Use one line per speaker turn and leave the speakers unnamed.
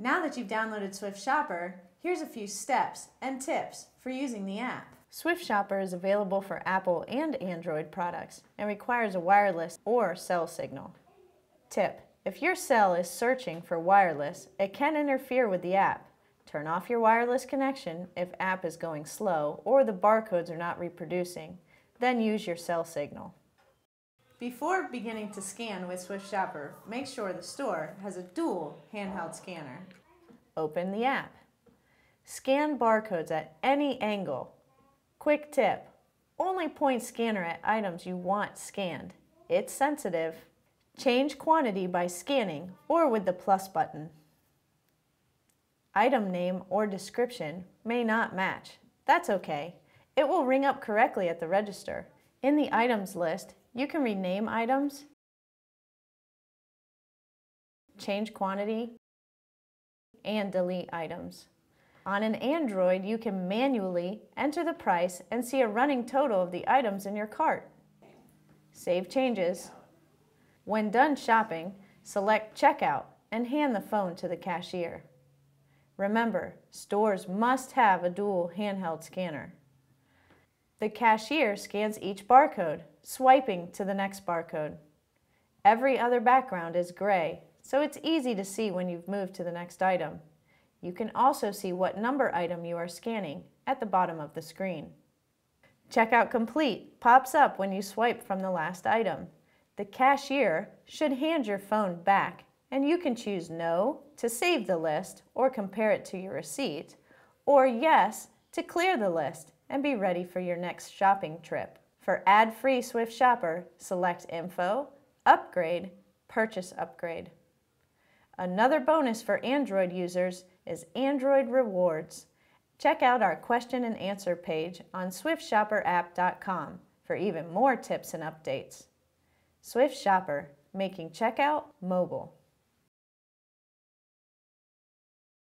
Now that you've downloaded Swift Shopper, here's a few steps and tips for using the app. Swift Shopper is available for Apple and Android products and requires a wireless or cell signal. Tip: If your cell is searching for wireless, it can interfere with the app. Turn off your wireless connection if app is going slow or the barcodes are not reproducing. Then use your cell signal. Before beginning to scan with Swift Shopper, make sure the store has a 2D handheld scanner. Open the app. Scan barcodes at any angle. Quick tip, only point scanner at items you want scanned. It's sensitive. Change quantity by scanning or with the plus button. Item name or description may not match. That's okay. It will ring up correctly at the register. In the items list, you can rename items, change quantity, and delete items. On an Android, you can manually enter the price and see a running total of the items in your cart. Save changes. When done shopping, select Checkout and hand the phone to the cashier. Remember, stores must have a 2D handheld scanner. The cashier scans each barcode, swiping to the next barcode. Every other background is gray, so it's easy to see when you've moved to the next item. You can also see what number item you are scanning at the bottom of the screen. Checkout complete pops up when you swipe from the last item. The cashier should hand your phone back and you can choose No to save the list or compare it to your receipt, or Yes to clear the list and be ready for your next shopping trip. For ad-free Swift Shopper, select Info, Upgrade, Purchase Upgrade. Another bonus for Android users is Android Rewards. Check out our question and answer page on swiftshopper.app.com for even more tips and updates. Swift Shopper, making checkout mobile.